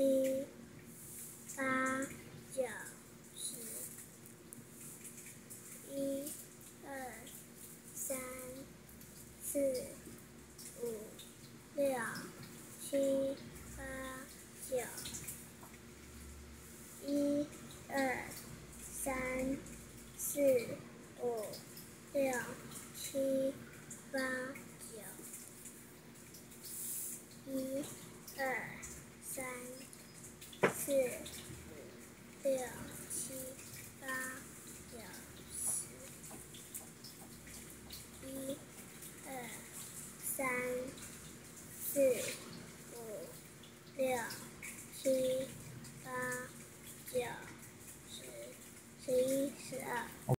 七八九十一二三四五六七八九一二三四五六七八四五六七八九十一二三四五六七八九十十一十二。